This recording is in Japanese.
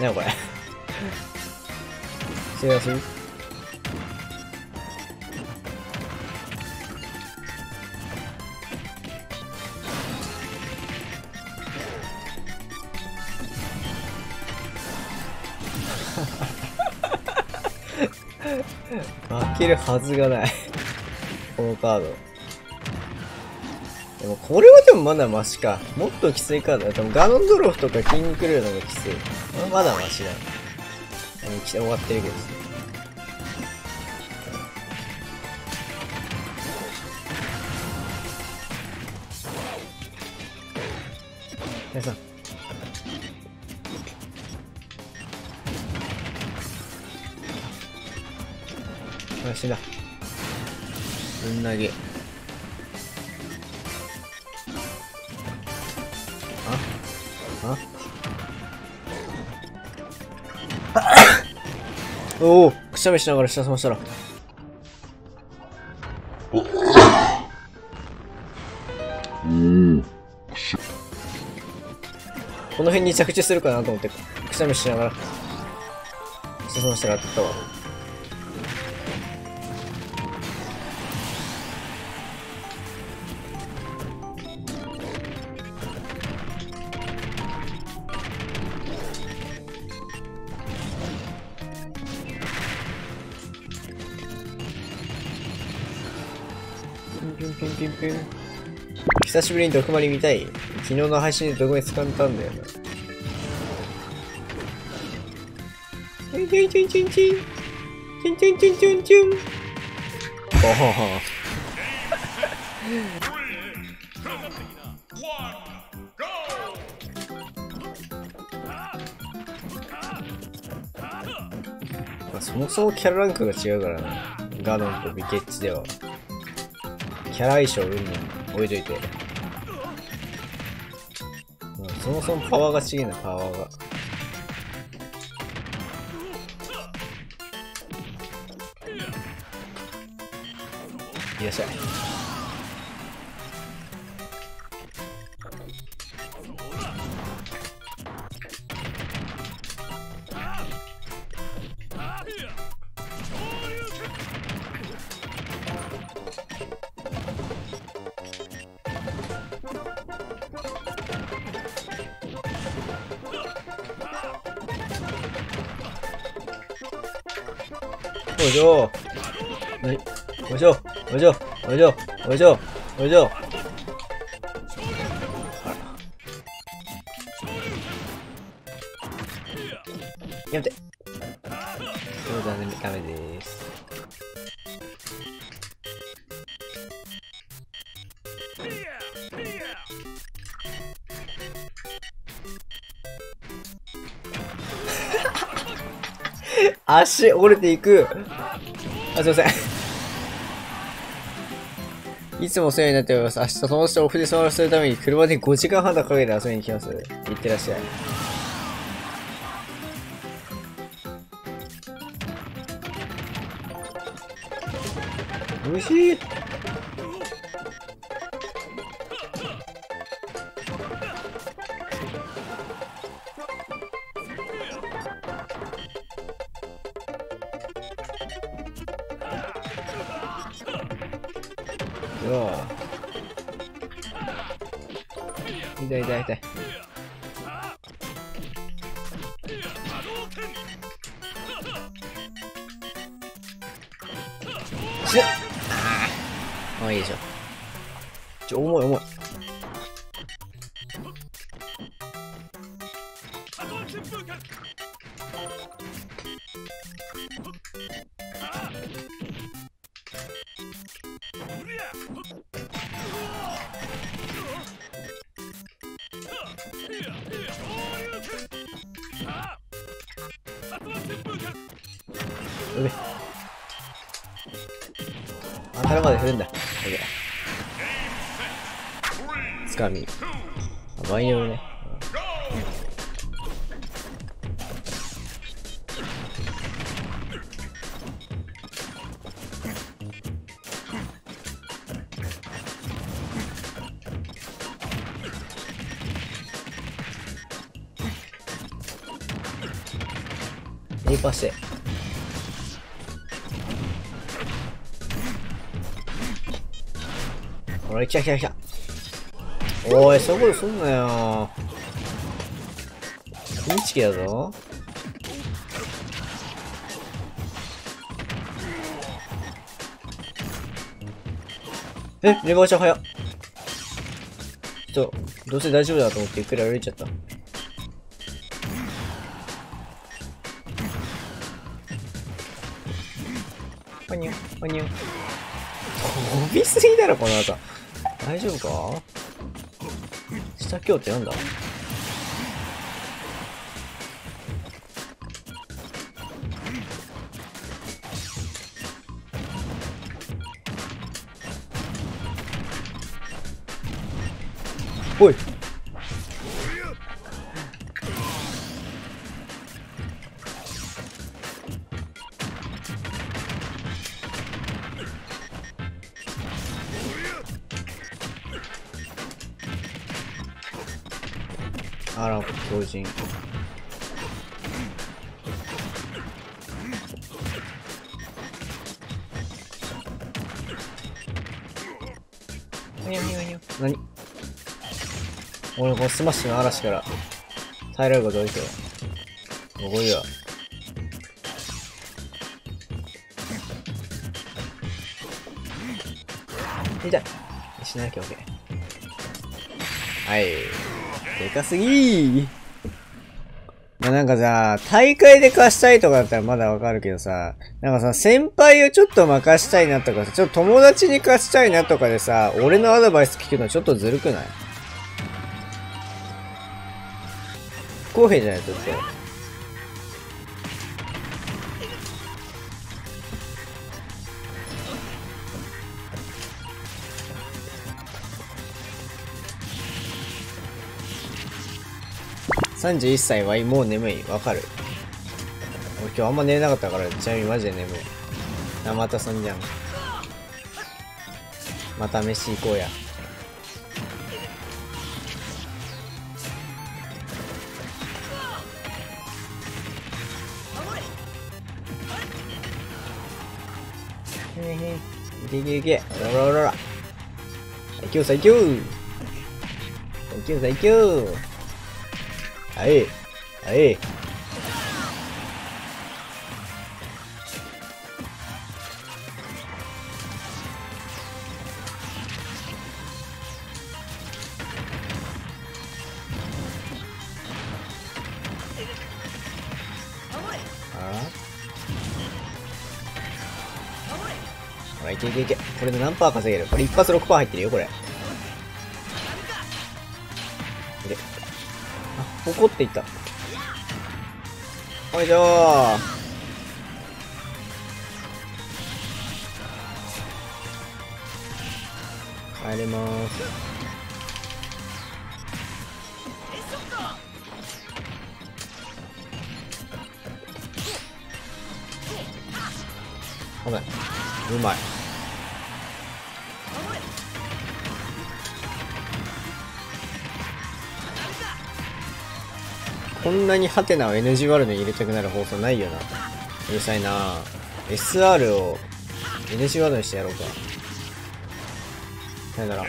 なこれ。すいません。負けるはずがないこのカード。でもこれはでもまだマシか。もっときついカードだ。多分ガノンドロフとかキングクルーの方がきつい。まだマシだ。終わってるけど皆さん。あ、死んだ。ぶん投げ。あ？あ？おおくしゃみしながら下さましたら。この辺に着地するかなと思って、くしゃみしながら、下さましたらってったわ。ピンピンピン。久しぶりに毒針見たい昨日の配信で毒針掴んだんだよな。チュンチュンチュンチュンチュン。チュンチュンチュンチュンチュン。おほほ。まあ、そもそもキャラランクが違うからな。ガノンとビケッチでは。キャラ相性うん置いといて。うんそもそもパワーが違えな、パワーが。いらっしゃい。お嬢はいお嬢お嬢お嬢お足折れていく。あ、すいません。いつもお世話になっております。明日友達とオフで泊まらせるために車で5時間半かけて遊びに来ます。行ってらっしゃい。美味しいうわ痛い痛い痛い。しっあーまあいいでしょ。ちょ、重い重い。当たるまで振るんだ。つかみ。あバイオルね。リーパーして。ほら、来た来た来た。おい、そういうことすんなよ。インチキだぞ。え、レバーちゃん早っ。ちょどうせ大丈夫だと思ってゆっくり歩いちゃった。ほにゅ、ほにゅ。飛びすぎだろ、この後。大丈夫か？下京ってなんだ？あら、強人。にゃにゃにゃ。何？俺このスマッシュの嵐から耐えられることないけど。もういいわ。痛い。しなきゃ OK。はい。でかすぎー。まあ、なんかさ、大会で貸したいとかだったらまだわかるけどさ、なんかさ、先輩をちょっと任したいなとかさ、ちょっと友達に貸したいなとかでさ、俺のアドバイス聞くのちょっとずるくない？不公平じゃないちょっと。31歳はもう眠い。わかる。今日あんま寝れなかったから、ちなみにマジで眠い。あ、またそんじゃん。また飯行こうや。へへへ。いけいけいけ。おらおらおら。最強最強最強最強はい。はい。あほら、いけいけいけ。これで何パー稼げる？これ一発6パー入ってるよ、これ。で。怒っていた。おいしょー。帰れまーす。ごめん。うまい。こんなにハテナを NG ワールドに入れたくなる放送ないよな。うるさいな SR を NG ワールドにしてやろうか。さよなら。